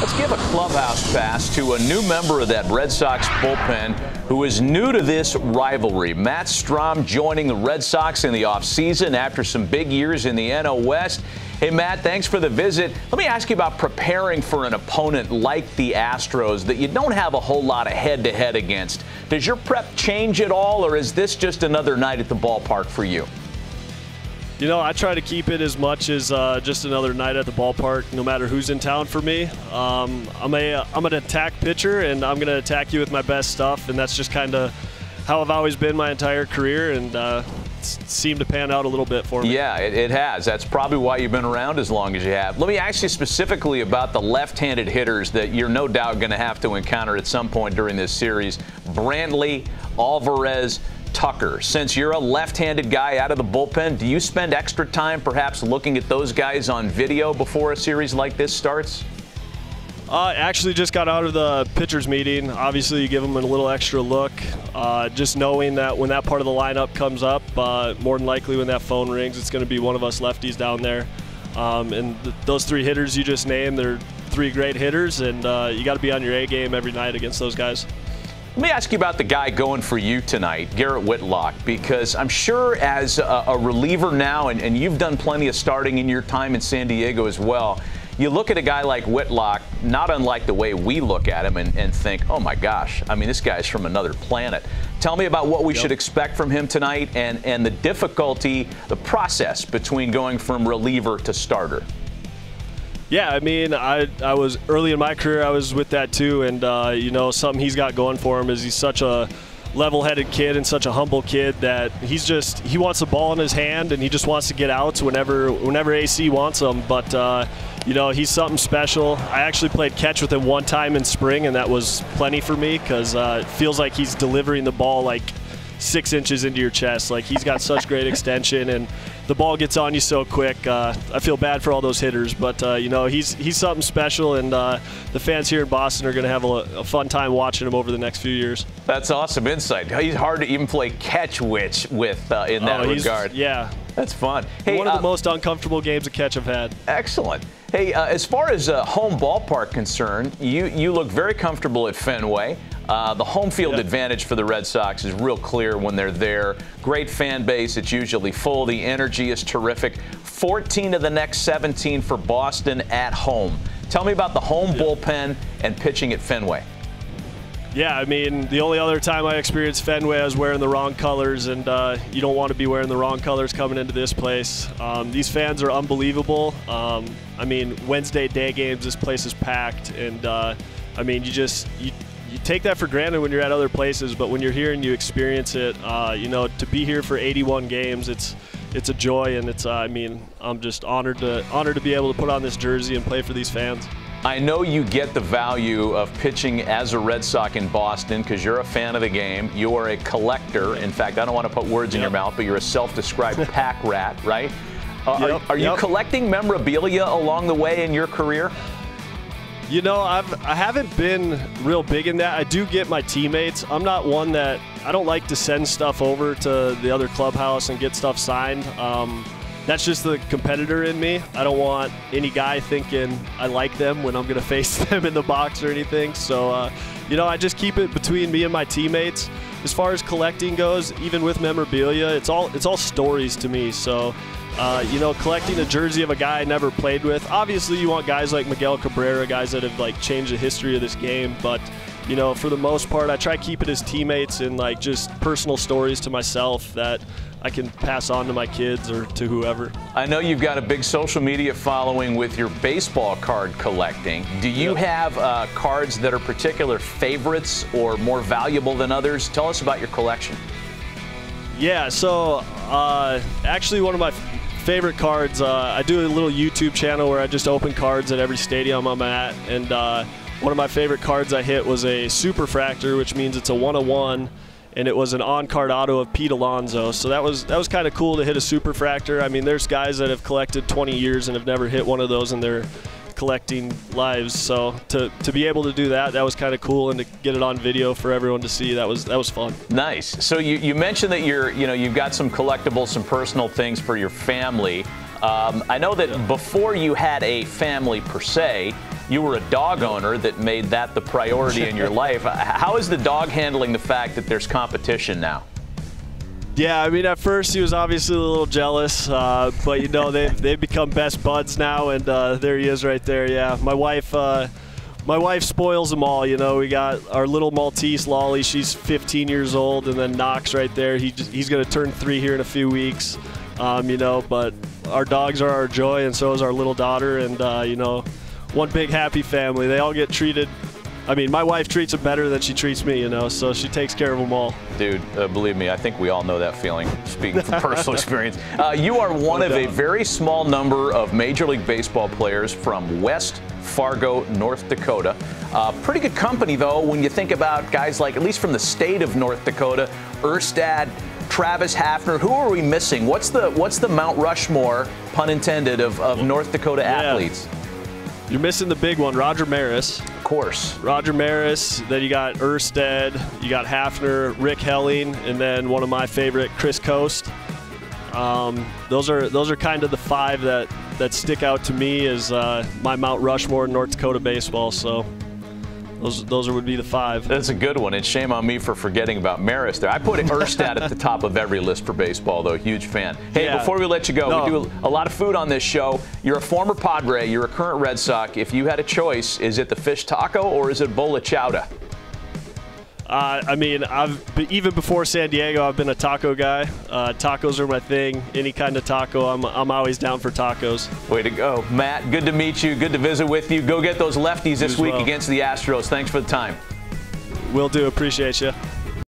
Let's give a clubhouse pass to a new member of that Red Sox bullpen who is new to this rivalry. Matt Strahm joining the Red Sox in the offseason after some big years in the NL West. Hey, Matt, thanks for the visit. Let me ask you about preparing for an opponent like the Astros that you don't have a whole lot of head to head against. Does your prep change at all, or is this just another night at the ballpark for you? You know, I try to keep it as much as uh, just another night at the ballpark, no matter who's in town for me. Um, I'm a I'm an attack pitcher, and I'm going to attack you with my best stuff, and that's just kind of how I've always been my entire career, and uh, seemed to pan out a little bit for me. Yeah, it, it, has. That's probably why you've been around as long as you have. Let me ask you specifically about the left-handed hitters that you're no doubt going to have to encounter at some point during this series. Brantley, Alvarez. Tucker. Since you're a left-handed guy out of the bullpen, do you spend extra time perhaps looking at those guys on video before a series like this starts? Uh, actually, just got out of the pitchers meeting. Obviously, you give them a little extra look. Uh, just knowing that when that part of the lineup comes up, uh, more than likely when that phone rings, it's going to be one of us lefties down there. Um, and th those three hitters you just named, they're three great hitters, and uh, you got to be on your A game every night against those guys. Let me ask you about the guy going for you tonight, Garrett Whitlock, because I'm sure as a, a reliever now, and, and, you've done plenty of starting in your time in San Diego as well, you look at a guy like Whitlock, not unlike the way we look at him and, and think, oh my gosh, I mean, this guy's from another planet. Tell me about what we yep. should expect from him tonight and, and the difficulty, the process between going from reliever to starter. Yeah, I mean, I I was early in my career. I was with that too, and uh, you know, something he's got going for him is he's such a level-headed kid and such a humble kid that he's just he wants the ball in his hand and he just wants to get outs whenever whenever AC wants him. But uh, you know, he's something special. I actually played catch with him one time in spring, and that was plenty for me because uh, it feels like he's delivering the ball like six inches into your chest. Like he's got such great extension, and the ball gets on you so quick. Uh, I feel bad for all those hitters, but uh, you know he's he's something special, and uh, the fans here in Boston are going to have a, a, fun time watching him over the next few years. That's awesome insight. He's hard to even play catch with with uh, in that oh, regard. Yeah, that's fun. Hey, one of the uh, most uncomfortable games of catch I've had. Excellent. Hey, uh, as far as home ballpark concerned, you you look very comfortable at Fenway. Uh, the home field yep. advantage for the Red Sox is real clear when they're there. Great fan base. It's usually full. The energy is terrific. 14 of the next 17 for Boston at home. Tell me about the home yep. bullpen and pitching at Fenway. Yeah, I mean, the only other time I experienced Fenway, I was wearing the wrong colors, and uh, you don't want to be wearing the wrong colors coming into this place. Um, these fans are unbelievable. Um, I mean, Wednesday day games, this place is packed, and uh, I mean, you just you, you take that for granted when you're at other places, but when you're here and you experience it, uh, you know, to be here for 81 games, it's it's a joy, and it's I mean, I'm just honored to honored to be able to put on this jersey and play for these fans. I know you get the value of pitching as a Red Sox in Boston because you're a fan of the game. You are a collector. In fact, I don't want to put words yep. in your mouth, but you're a self-described pack rat, right? Uh, yep. Are, are yep. you collecting memorabilia along the way in your career? You know, I've I haven't been real big in that. I do get my teammates. I'm not one that I don't like to send stuff over to the other clubhouse and get stuff signed. Um, that's just the competitor in me. I don't want any guy thinking I like them when I'm going to face them in the box or anything. So, uh, you know, I just keep it between me and my teammates. As far as collecting goes, even with memorabilia, it's all it's all stories to me. So uh, you know, collecting a jersey of a guy I never played with. Obviously, you want guys like Miguel Cabrera, guys that have like changed the history of this game. But you know, for the most part, I try to keep it as teammates and like just personal stories to myself that I can pass on to my kids or to whoever. I know you've got a big social media following with your baseball card collecting. Do you yep. have uh, cards that are particular favorites or more valuable than others? Tell us about your collection. Yeah, so uh, actually, one of my favorite cards, uh, I do a little YouTube channel where I just open cards at every stadium I'm at, and uh, one of my favorite cards I hit was a Superfractor, which means it's a one-on-one, and it was an on-card auto of Pete Alonso. So that was that was kind of cool to hit a Superfractor. I mean, there's guys that have collected 20 years and have never hit one of those in their collecting lives. So to, to be able to do that, that was kind of cool, and to get it on video for everyone to see, that was that was fun. Nice. So you, you mentioned that you're you know you've got some collectibles, some personal things for your family. Um, I know that yeah. before you had a family per se, you were a dog owner that made that the priority in your life. How is the dog handling the fact that there's competition now? Yeah, I mean, at first he was obviously a little jealous, uh, but you know they've they've become best buds now, and uh, there he is right there. Yeah, my wife. Uh, my wife spoils them all. You know, we got our little Maltese Lolly. She's 15 years old, and then Knox right there. He just, he's going to turn three here in a few weeks. Um, you know, but our dogs are our joy, and so is our little daughter. And uh, you know, one big happy family. They all get treated I mean, my wife treats them better than she treats me, you know, so she takes care of them all. Dude, uh, believe me, I think we all know that feeling, speaking from personal experience. Uh, you are one of a very small number of Major League Baseball players from West Fargo, North Dakota. Uh, pretty good company, though, when you think about guys like, at least from the state of North Dakota, Erstad, Travis Hafner. Who are we missing? What's the what's the Mount Rushmore, pun intended, of, of North Dakota yeah. athletes? You're missing the big one, Roger Maris. Of course. Roger Maris. Then you got Erstad. You got Hafner, Rick Helling, and then one of my favorite, Chris Coste. Um, those are those are kind of the five that that stick out to me as uh, my Mount Rushmore in North Dakota baseball. So those, those would be the five. That's a good one. And shame on me for forgetting about Maris there. I put Erstad at the top of every list for baseball, though. Huge fan. Hey, yeah. before we let you go, no. we do a lot of food on this show. You're a former Padre. You're a current Red Sox. If you had a choice, is it the fish taco or is it bowl of chowder? Uh, I mean, I've even before San Diego, I've been a taco guy. Uh, tacos are my thing. Any kind of taco, I'm, I'm always down for tacos. Way to go, Matt. Good to meet you. Good to visit with you. Go get those lefties this week well. against the Astros. Thanks for the time. Will do. Appreciate you.